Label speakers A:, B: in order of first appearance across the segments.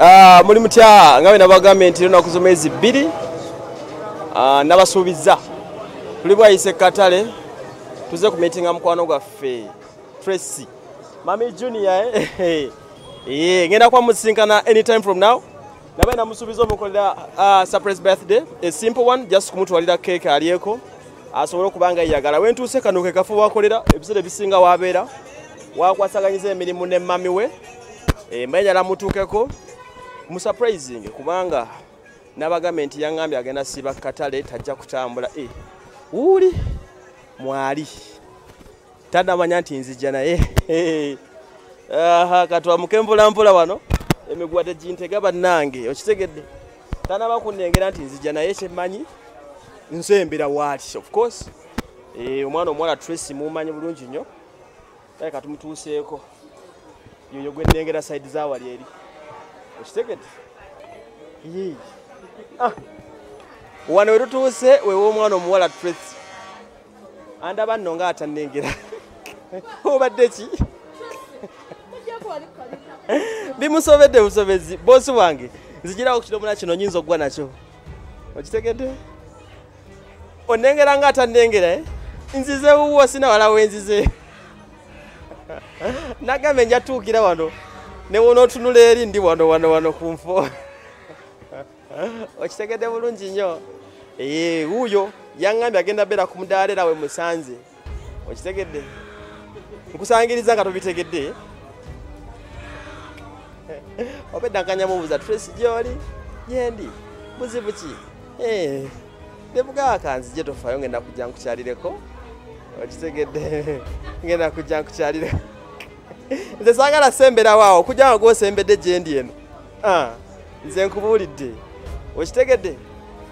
A: Ah, muli mutya nga bwe nabagambye nti lunaku z'omwezi bbiri ah, nabasuubiza. Tuli bwayise katale tuze ku meetinga mukwano gwaffe. Tracy mami junior eh? yeah, ngenda kuba musinkana anytime from now. Nabaye namusuubiza omukolera uh, surprise birthday. A simple one just kumutwalira keeke alyeko. Asobole okuba nga yeyagala wentuuse kano ke kafo wakolera ebiseera ebisinga wabeera. Wakwasaganyiza emirimu ne mami we. Eh, mbenyala mutuukeko musurprising kubanga nabagambye nti yaŋŋambye agenda siba katale tajja kutambula. E wuuli mwali. Tadamanya nti nzijja naye. Aha, katwamuke mpolampola wano? Emiguwa tegintega bannange okitegedde? Tanaba kunnengera nti nzijja naye kyemmanyi? Nsembera waati of course. Eh, omwana omuwala tracy mumanyi bulungi nnyo. Kale katumutuuseeko yoyo gwe nnengera side zawali eri Yee. Ah. wano we tutuuse wewe omwana omuwala tracy andaba nno nga atannengera. Obadde ki? Bimusobedde busobezi. Boosi wange nzigirawo ku kidomula kino nyinza okugwa nakyo. Okitegedde? Onengera nga atannengera eh? nzize wuwo sinawala wenzize. Nagambe njatuukira wano newona otunula eri ndi wano wano wano ku nfo. Okitegedde bulungi nnyo. Wuuyo yaŋŋambye agenda beera ku mudaala era we musanze. Okitegedde? Nkusangiriza nga tobitegedde. Obedda nkanyamubuuza tracy gyoli gyendi buzibu ki? Eh, nebugaa kanzije tofayo ngenda kujja nkukyalireko. Okitegedde? Ngenda kujja nkukyalireko nze saagala semberawo awo kujja nga gwosembedde gyendi eno. Ah, nze nkubuulidde. Okitegedde?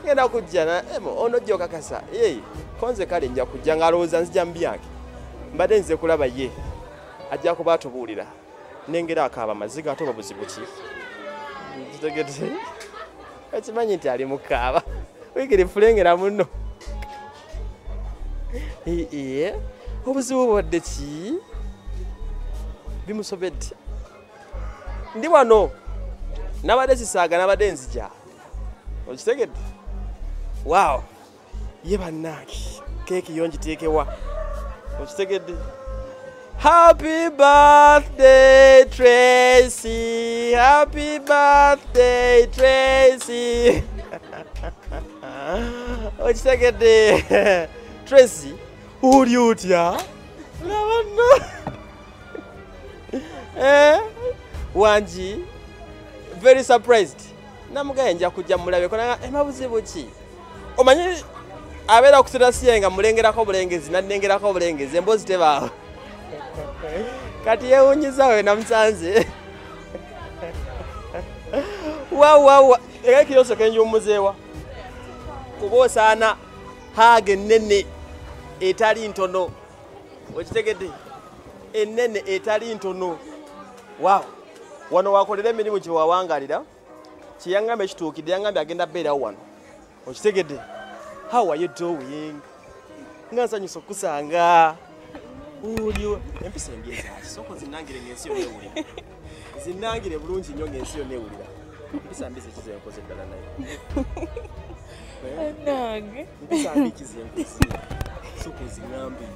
A: Ngenda kujja ono jja okakasa. Ye konze kale nja kujja ngaalowooza nzija mu byange. Mbadde nze kulaba ye ajja kuba atubuulira. Nengera akaaba maziga ate oba buzibu ki? Kitegedde okimanyi nti ali mukaaba wigiri fulengera muno obuzibu bwadde ki bimusobedde ndi wano nabadde kisaaga nabadde nzija. Okitegedde? Waawo ye bannange keeki yo ngiteekewa okitegedde? Happy birthday tracy. Happy birthday tracy. Okitegedde? Tracy oli otya eh? Wangi very surprised. Namugaye nja kujja mulabe konanga emabuzibu ki omanyi abeera kuterasiye nga mulengerako bulengezi nanengerako obulengezi emboozi tebaawo kati yewunyiza we namusanze. Wawawa era kiroso kenjumuzeewa kuba osaana haaga ennene etali ntono. Okitegedde? Ennene etali ntono waawo wano wakolera emirimu gye wawangalira? Kyeyaŋŋambye kituukidde yaŋŋambye agenda beerawo wano. Okitegedde? How are you doing? Nga nsanyusa okusanga olyo empisa embi ezaaki soko zinangire ng'ensi yo neewulira zinangire bulungi nnyo ng'ensi yo neewulira empisa mbi zekize enkoze ddala naye.
B: Nange.
A: empisa mbi kizenkozi soko ziŋambi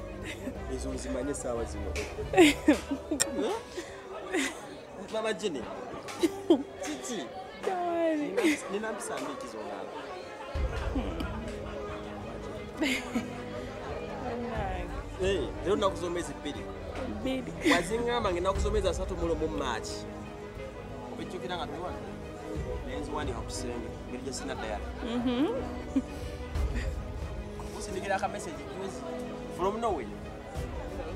A: ezo nzimanye essaawa zino mama jini kiki
B: Tawali.
A: nina mpisa mbi ekizongamba
B: Nange.
A: rero nnaku z'omwezi bbiri
B: Bidi.
A: waziŋŋamba ng'ennaku z'omwezi asatu mulo mu maaki obijjukira nga tuli wano nenziwandiika ku kisenge ngeri gye sinaddayala osindikira akameseji juzi. From nowhere.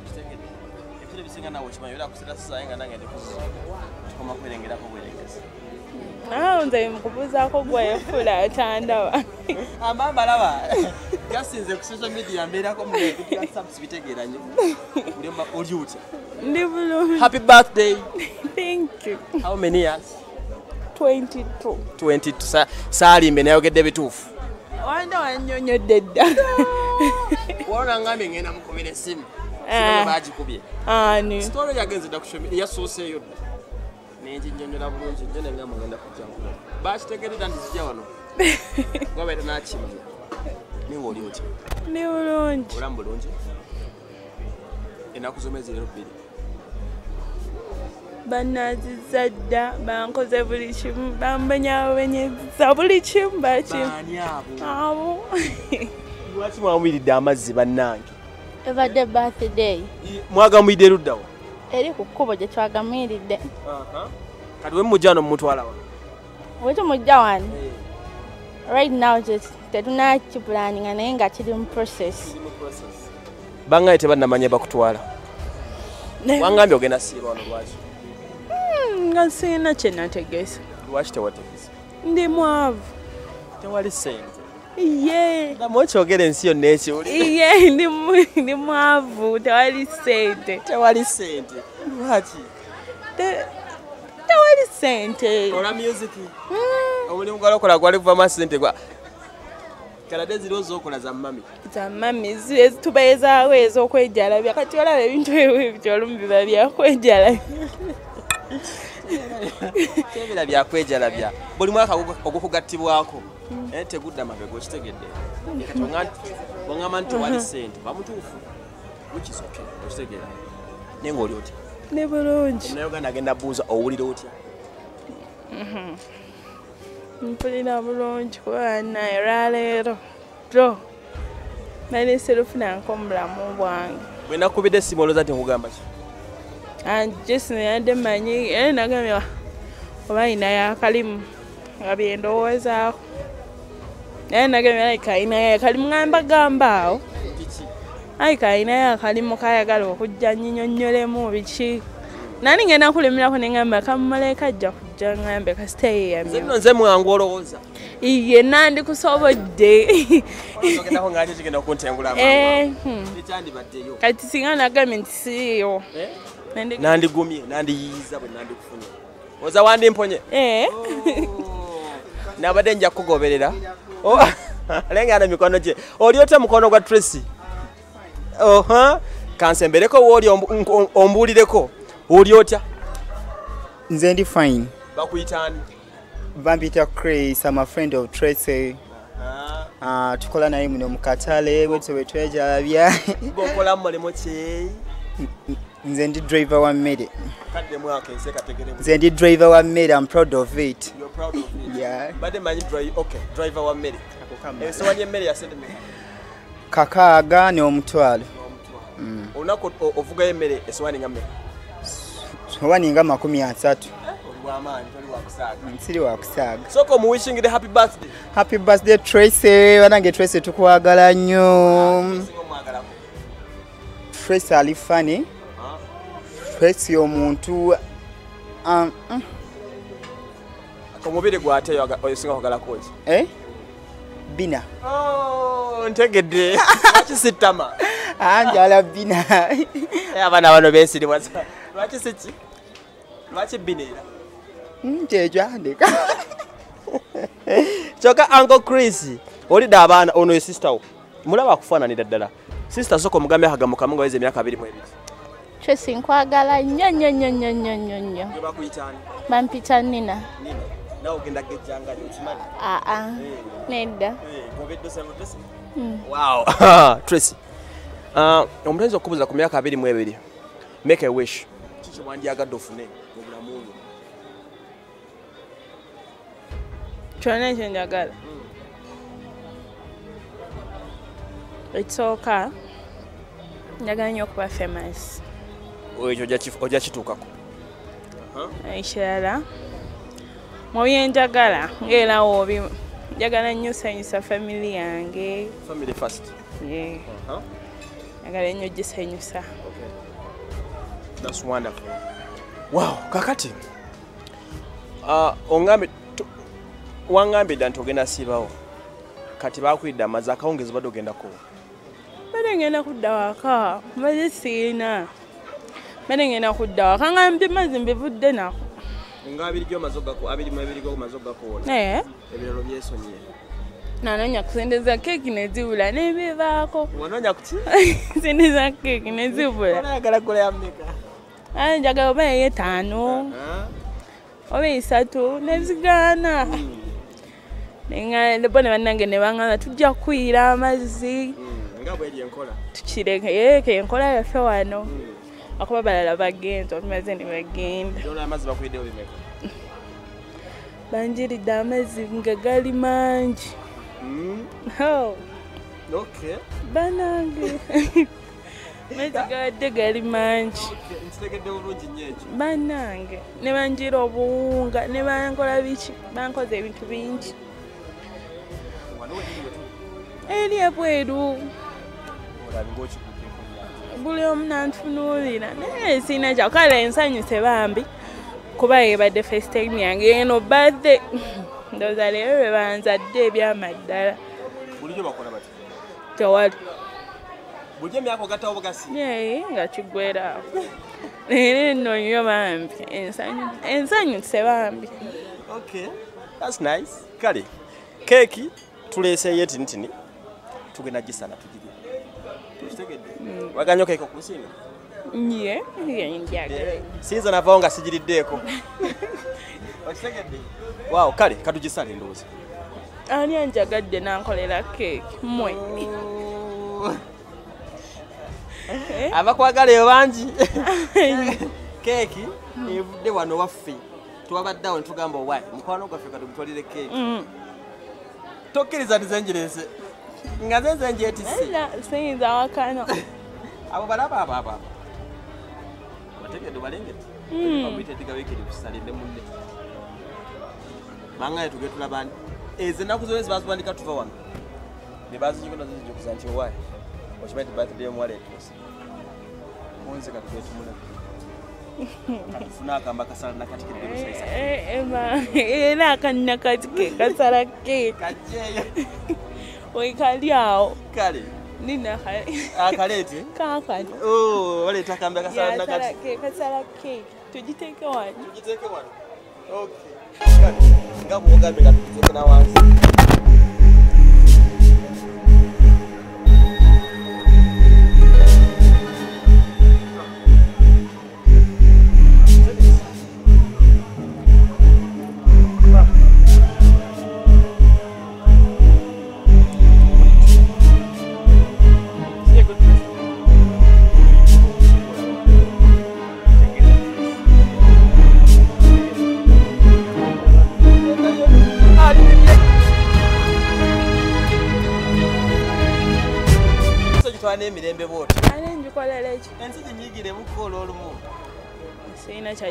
A: Kitegedde ebiseera ebisinga nawe okimanyi era kusirasisaye nga nange ndikuzi tukoma kwerengerako bwerengezi
B: Nawe nze mukubuuzaako gweyefula atandaba.
A: amamba laba gasinze ku social media mbeerako musabusi bitegeera nnyo ulimba oli otya
B: Ndi bulungi.
A: happy birthday
B: Thank you.
A: how many years
B: 22.
A: 22 Sa- saalimbe nayogedde bituufu
B: Wanda wannyonnyodde dda.
A: wona ngambye ngenda mukubira essimu. Bagikubye
B: Ani.
A: sitolo yagenze dda ku social media yasuuseeyo dda nenjinyonyola bulungi njo nengamba ngenda kujja nkuba. Bakitegerera nti zijja wano. Gwabaita nakimanya naye ngaoli otya?
B: Ndi bulungi.
A: olamu bulungi? Ennaku zomezi leero bbiri.
B: Bannazizza dda bankoze buli kimu bambenyabenyezza buli kimu bakimu.
A: abo? Lwaki mwamuyiridde amazzi bannange
C: ebadde birthday.
A: Mwagamuyidde eruddawa
C: eri ku kkubo gye twagamiridde.
A: Kati we mujja wano? Mumutwala wa
C: wetumujja wano right now tet- tetunakipulaninga naye nga kiri mu process.
A: Bangaye tebannamanya bakutwala. Wangambye ogenda siirwa wano lwaki?
B: Nga sirina kye nategeesa.
A: lwaki tewategeza
B: Ndi mwavu.
A: tewali sente
B: Ye.
A: okyogera ensi yonna ekiwuli
B: Ye ndi mwavu tewali ssente.
A: tewali sente lwaki?
B: Te- Tewali ssente.
A: ola music. Omulimu gwalokola gwali kuvamu sente gwa kalade ziri ozokola za mami
B: zamami tubeezaawo ez'okwejalabya kati olaba ebintu ebyo olumu biba byakwejalabya
A: tebira byakwejalabya buli mwaka ogukugattibwako naye tegudda mabega okitegedde. Kati oŋamba nti tewali sente bamutuufu. Mukizoke okitegeera naye ngaoli otya?
B: Ne bulungi.
A: Omunayuganda agenda buuza owulira otya?
B: Mpulira bulungi kubaana olwaleero bro nali sirufunanko mubulamu bwange.
A: Bwe nakubidde essimu olowooza nti nkugamba ki?
B: Jesi nayadde manyi era nagambye oba ayinayo akalimu nga byendowoozaako naye nagambye aika ayinayo akalimu ngamba gamba awo.
A: Kiki
B: aika ayinayo akalimu kayagala okujja nyinyonyolemu biki? Nani ngenda kulimirako neŋamba kamumalaika ajja kujja ŋambe
A: nze
B: kasiteyeyamye
A: nno nze mwangu olowooza
B: iye nandikusobodde. Eh, hmm. kati singa nagambye nti siriiwo Nandi-
A: nandigumye nandiyiiza bwe nandikufunye. Oza wandimponye?
B: Eh,
A: nabadde nja kugoberera lengana mikono gye oli otya mukono gwa tracy? Oha kansembereko wooli ombuulireko oli otya?
D: Nze ndi fine.
A: Bakuyitaani
D: bampita chris am a friend of tracy. Uh, tukola naye muno mu katale bwetyo bwe twejalabya.
A: Gokola mulimu ki
D: nze ndi driver wa mmere. Nze ndi driver wa mmere am proud of it.
A: Mmere. Mmeka
D: kakaaga n'omutwalo.
A: Olunaku ovugayo emmere esowani nga mmeka
D: owaninga makumi asatu.
A: Oli wamaanyi toli wakusaaga
D: nsiri wakusaaga
A: soka omuwishingire happy birthday.
D: Happy birthday tracy. Banange tracy tukwagala nnyo.
A: Omwagalako.
D: Tracy ali fani tracy omuntu um, mm,
A: omubiri gwateyo osinga kwagalako ki
D: eh? bina.
A: Oh, ntegedde. Lwaki sittama?
D: Anjala bina.
A: Eh, abaana bano bensiriwa lwaki siki lwaki bineera
D: nkyekyo andika
A: kyokka uncle chris olidde abaana ono ye sister wo. Mulaba akufaananira ddala. Sister soka omugambe akagamo kamu nga weza emyaka abiri mu ebiri
C: tracy nkwagala nnyo nnyo nnyo nnyo nnyo nnyo nnyo bampita nina
A: nawe ogenda gejjangayo okimanyi
C: aa nedda
A: wow. Tracy. Uh, omulenzi okubuuza ku myaka abiri mu ebiri. Make a wish. Kiki wandyagadde ofune mu bulamu bwo
B: kyonna ekyo njagala. Ekisooka njagala nnyo okuba famous
A: ekyo ojja kituukako.
B: Ekirala mu byenjagala ngaera woobi njagala nnyo sanyusa family yange.
A: Family first.
B: Yeah.
A: Huh?
B: njagala nnyo gisanyusa
A: That's wonderful. Wow, kakati. Uh, ongambe wangambye dda nti ogenda siibawo kati bakwidde amazzi akawungezi badde ogendako
B: bade ngenda kudda waka maze siina bade ngenda kudda waka nga mpi mazzi mbivudde nako. Naye
A: ebiralo byesonye
B: nanoonya kusendeza keeki nezibula nebivaako. Sendeza keeki nezibula njagala oba ey'etaano oba esatu. Nezigaana bo ne bannange ne baŋŋamba tujja kukwira amazzi.
A: Enkola
B: tukireke. Enkola yaffe wano akuba balala bagenza otumaze ne bagenda banjiridde amazzi nga gali mangi.
A: Okay.
B: Banange. Amazzi gabadde gali mangi. Bannange ne banjira obuwunga ne bankola biki? Bankoze ebintu bingi. Eri ebweru buli omu nantunuulira. Naye siina kya kale ensanyuse bambi kuba yebadde fesitime yange eno badde ndowooza leero lwe banzadde ebyamaddala.
A: Bulijjo bakola bati?
B: Tewali.
A: Bulijjo emyaka ogattawo bugasi?
B: Naye nga kiggweraawo era eno nnyo bambi ensanyu- ensanyuse bambi.
A: Okay thats nice. Kale keeki tuleeseeyo tinitini tugenda gisala tugirya tukitegedde waganyo keeki okusinga
B: nye yenjagala
A: siyinza navaawo nga sigiriddeeko okitegedde waawo kale katugisale ndowooza.
B: Ani anjagadde nankolera keeki mmwe
A: abakwagala eyo bangi. Keeki evudde wano waffe. Twabadde awo netugamba owaayi mukwano gwaffe katugutwalire keeki
B: Mm.
A: tokkiriza nizenjirese nga zenze njetise
B: Era siyinza wakano.
A: Abo balaba abo abo abo. Bategedde balengedde bamwiteddiga wekiri kusalinde munne. Mangaye tuge tulabani ezo ennaku zona zibazibandika tuva wano nebazijugona zizijjukiza nti owaayi okimanyi ti birthday omuwala etuuse. Kunze katuge tumula katufune akamba kasala nakatikidde
B: era akannakati ke kasala keeki
A: kajeyo
B: wekali awo
A: kale
B: nina
A: akaleete
B: kakano
A: Oh, baleeta akambe akasala
B: yasala
A: nakati
B: ke kasala keeki tugiteeke wano
A: tugiteeke wano Okay. Kale, nga bwogambye nga tugiteeke na wansi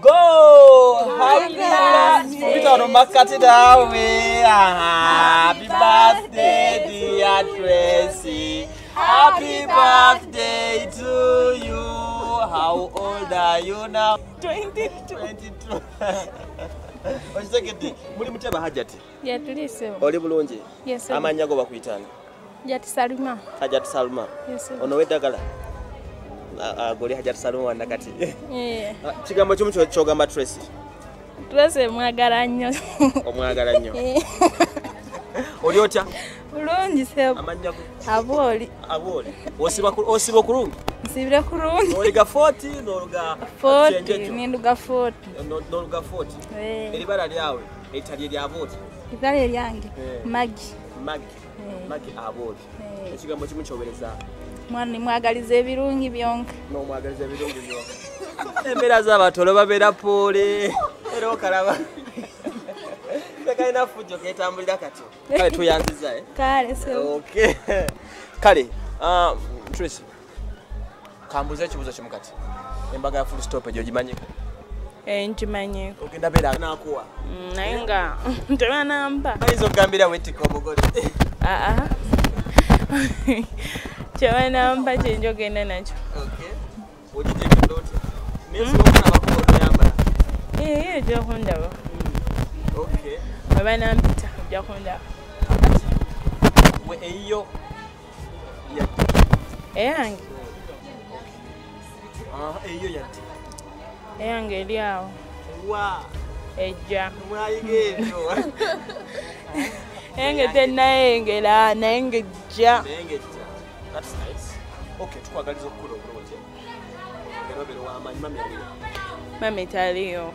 A: go happy birthday. pita wano makkati tawe happy birthday dear Tracy. Happy birthday to you. How old are you now?
B: 22
A: 22 okitegedde muli muteba hajati
C: yatuliisebo
A: oli bulungi?
C: Yes,
A: amannya go bakuyitani
C: jati saluma.
A: Hajati saluma.
C: Yes, sir.
A: ono weddagala goli hajati saluma wannakati
C: Eh,
A: kigambo kimu kyo- kyogamba tracy?
C: Twese mwagala nnyo.
A: Omwagala nnyo.
C: Eh,
A: oli otya?
C: Bulungi sebo
A: amannya go
C: abooli
A: abooli osiba ku- osiba okulungi?
C: Nsibire kulungi
A: noliga 40 noluga
C: foti
A: kyenjejo
C: ninduga foti
A: No- noluga 40 eribala lyawe eritali eryabooti
C: igale lyange.
A: Eh.
C: magi
A: magi magi abooli
C: Eh.
A: ekigambo kimu kyobereza
C: mwana nimwagaliza ebirungi byonka.
A: N'omwagaliza ebirungi byo embeera z'abatolo babeera poole. Era okalaba tekalina fujjo ketambulira katyo. Kale tuyanziza eh?
C: kale
A: kale ah, tracy kambuza ekibuzo kimu kati. Embaga ya full stop egyo gimanyiko
B: nkimanyiko
A: ogenda beera nakuwa?
B: Naye nga tebanamba
A: ayinza okugambira wetika omugole
B: aa kyebanamba kyenjogenda nakyo
A: Okay. ogitekedde otya naye sobola okulabako onoyambala
B: ee egyokundaba
A: Okay.
B: bwe banampita ojja kundaba
A: eyo. Ya.
B: eyange
A: eyo yadde.
B: eyange eri awo
A: Wa.
B: ejja eyange tennayengera naye ngejja
A: Naye ng'ejja. That's nice. Okay, tukwagaliza okukula obulungi. Ngero bero w'amaanyi mami aliwo.
B: mami taliyo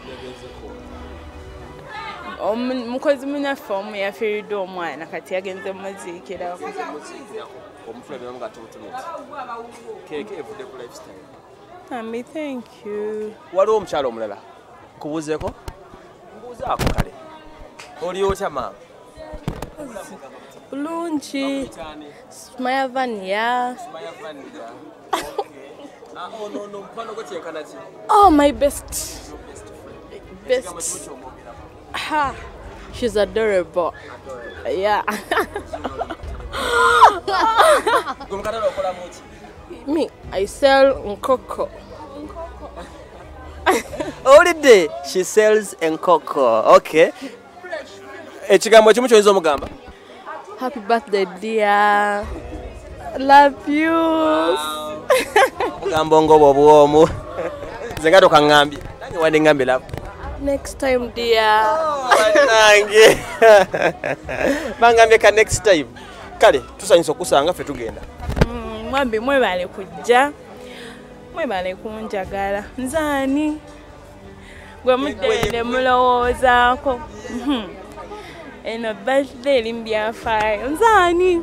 B: mukozi munaffe omu yafiiriddwa omwana kati yagenze muziikirako
A: Muziikirako. Omufula bino nga tutumiti. Keeke evudde ku lifestyle.
B: mami thank you
A: waliwo omukyalo omulala kubuuzeeko mbuuzaako kale oli otya maama
B: bulungi smaya vania oh my best. Best ha. She's adorable. Yeah. Me i sell nkoko.
A: Owulidde she sells enkoko okay. Ekigambo kimu kyoyinza omugamba
B: happy birthday dear. Love you.
A: Obugambo ngaobwo obwomu nze nga tokaŋŋambye. Nange wadde ŋŋambye labo
B: next time dear.
A: Nange. Baŋŋambye ka next time. Kale tusanyusa okusanga ffe tugenda.
B: Mm, mwambi mwebale kujja. Mwebale kunjagala. Nzaani? Gwe muddende mulowoozaako. Mhm. Eno birthday erimu byafaayo nzaani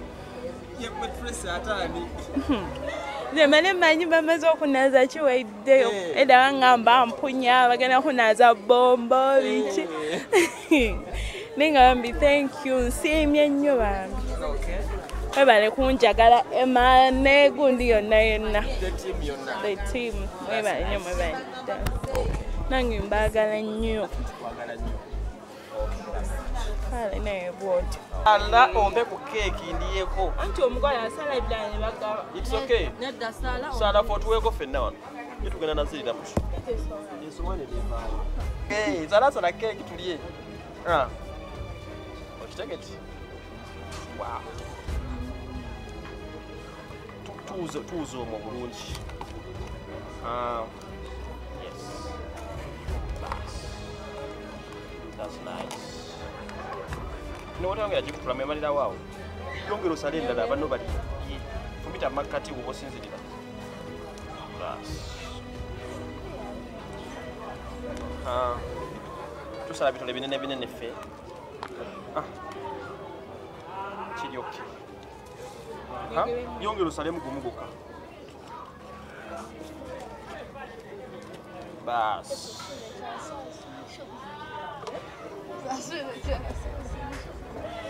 B: nze male manyi bamaze okunaza kiweddeyo
A: Eh.
B: edda baŋŋamba mpunya bagenda kunaza bombo biki naye nga bambi thank you. Nsiimye nnyo bambi. Webale kunjagala ema negundi yonna yonna. The team. Mwebale nnyo mwebale ddala nange mbaagala nnyo It's okay. bwoti
A: ala ompe ku keeki ndiyeko.
B: Anti omukwala asala ebirala ne bagaba
A: its okay.
B: nedda sala
A: sala fotuweeko ffenna wano. Gyetugenda nazirira muki ensowane nevaayo salasala. newotangera gikutula mwemalira waawo yongera osale endala abanno bali fumita makkati woba osinzirira tusala ah, bitole binene binene ffe ah. bas yongera osalemu gumugoka Bas.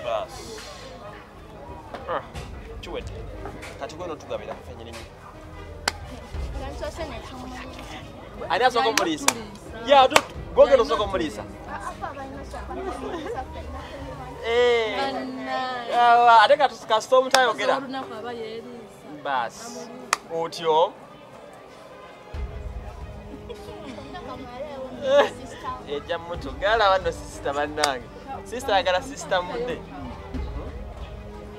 A: Bas. Bas Ah, kiwedde kati gweno tugabira ffe nyininyini ani asooka omuliisa? Ya tu- gwogenda osooka omuliisa. Eh. Awa, ate kasita omutayogera basi otyo? Ejja muto gala wano sisita bannange sisita ayagala sisita mudde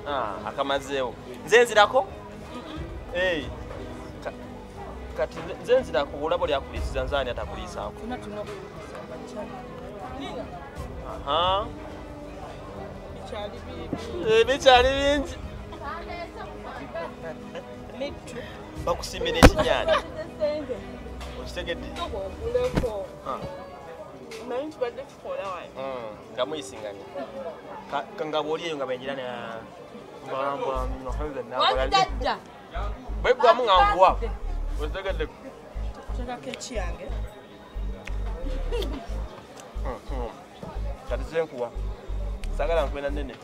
A: Ah, akamazeewo nze nzirako Eh. Ka- kati nze- nze nzirako olabo lyakulisiza nzaani atakuliisaako Aha. Eh, bikyali bingi. Bakusimbira ekinyaani okitegedde.
B: Naye kibadde kikola wano
A: Mm, nga muyisinganye Ka- ka- nga bwoli eyo nga benjirani bweggwamu nga nkuwa okitegedde
B: tekako eki yange.
A: Mhm. kati ze nkuwa sagala nkwena nene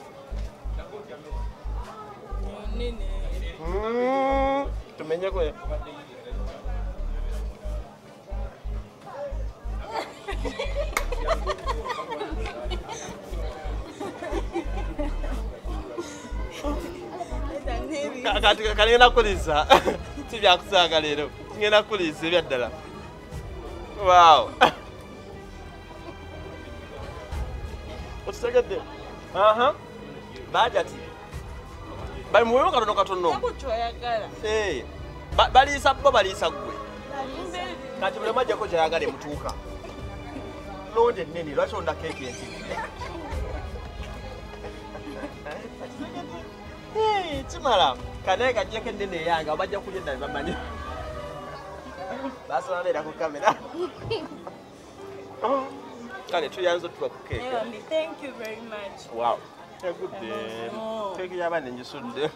B: nene
A: Mm, tumenyeko Ka- kati kati ngenda kulisa si byakusaaga leero ngenda kulisa ebyaddala waaw okitegedde aha bajati bali muwewo katono katono. Baliisa bo baliisa ggwe kati buli majjako kyayagala emutuuka. Londa ennene lwaki onda keeki enti kimala kanaye kajjako ennene eyange abajja kulya edda bamanyi? Basoma beera ku kamera kale tuyanza otuba ku keeki
B: Naomi, thank you very much.
A: wow. Egudde
B: Oh.
A: keeki yabaana engisudde